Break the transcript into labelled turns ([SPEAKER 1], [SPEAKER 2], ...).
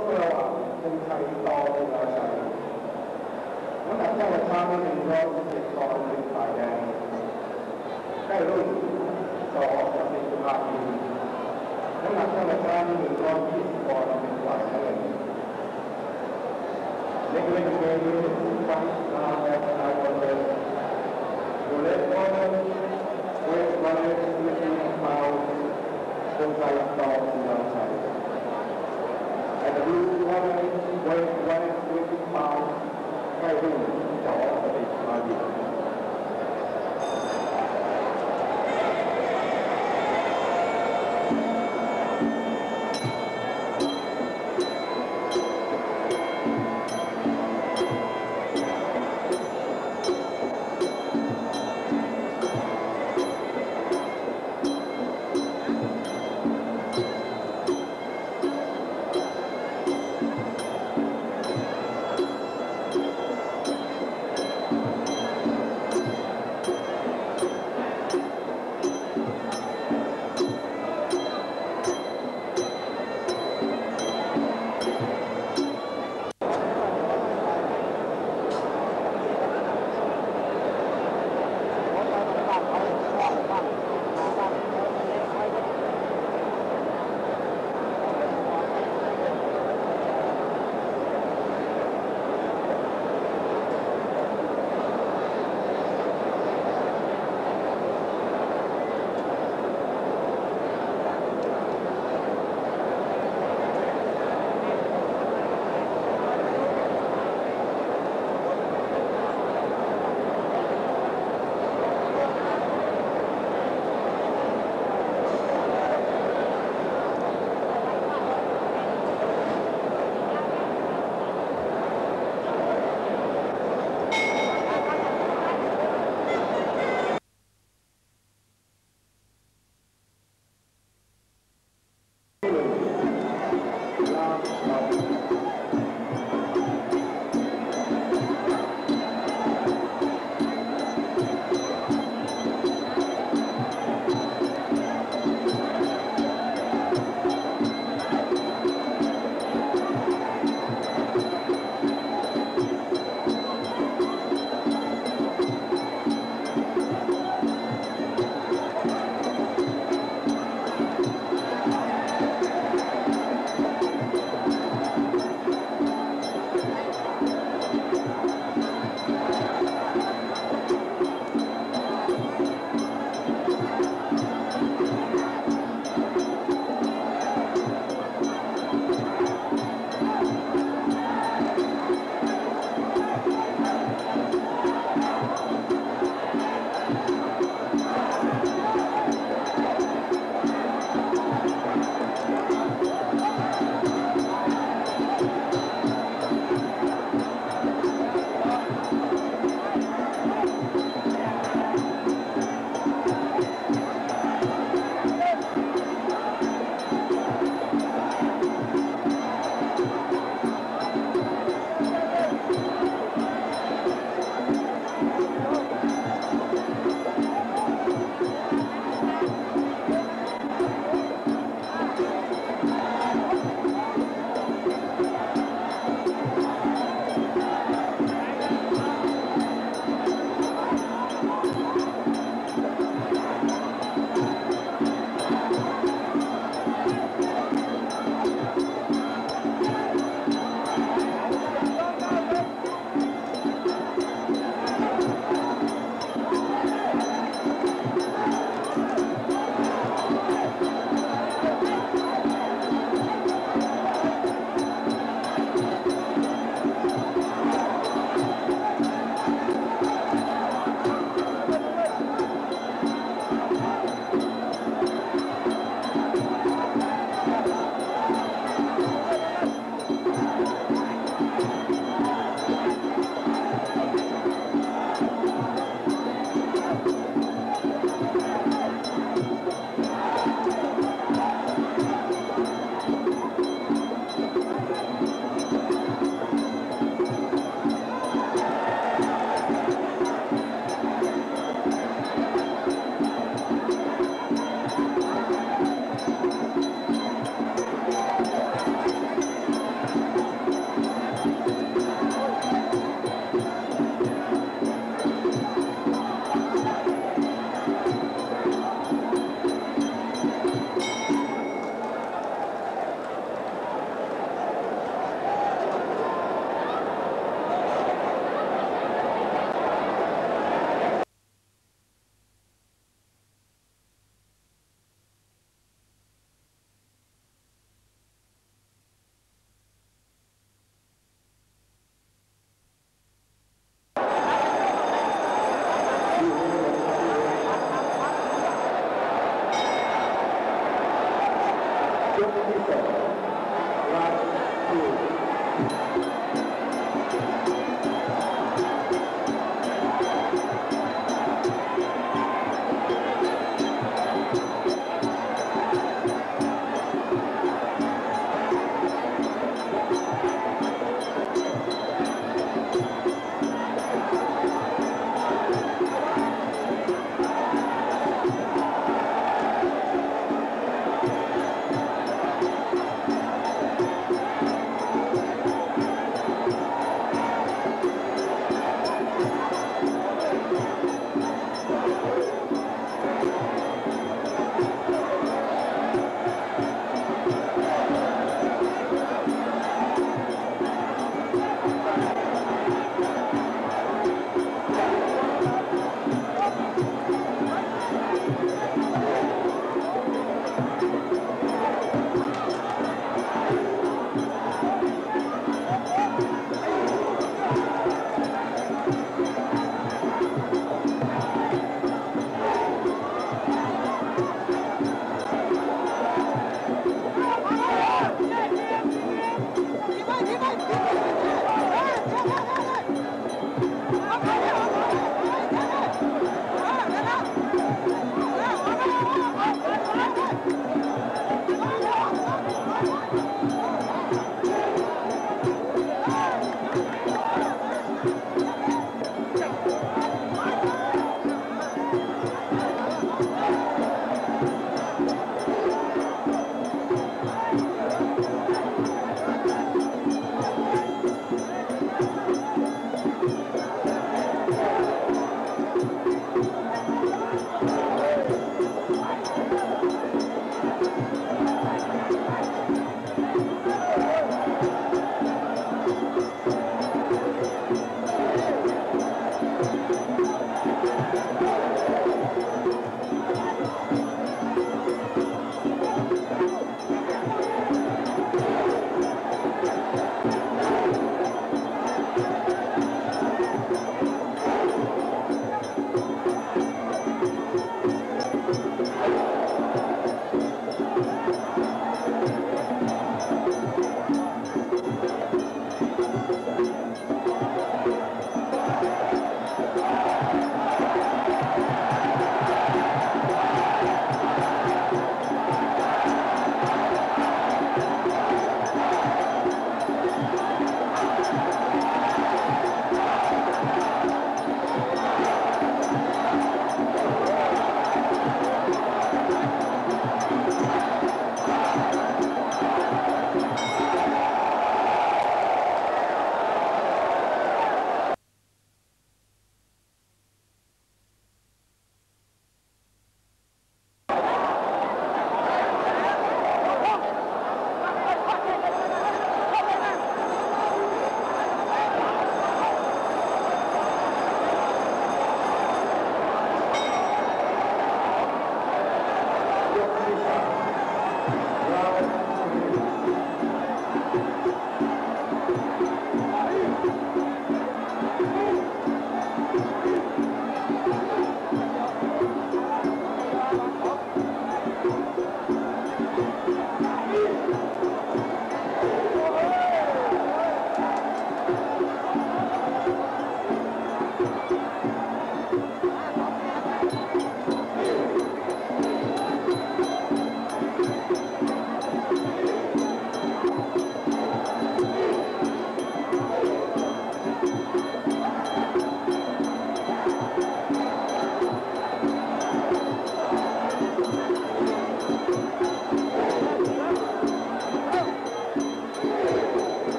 [SPEAKER 1] กระหว่างคนไทยต่อเวลาชัยน้ำหนักช่างช้าหนึ่งร้อยสิบเจ็ดปอนด์เป็นฝ่ายแดงใกล้รุ่นสองกับเป็นสุภาพีน้ำหนักช่างช้าหนึ่งร้อยยี่สิบปอนด์เป็นฝ่ายน้ำเงินเล็กเล็กเกมนี้ฟังลาแอร์นายวันเลยดูเล็กโอ้เวทวันเล็กไม่ใช่เมาคนไทยต่อเวลาชัย I do want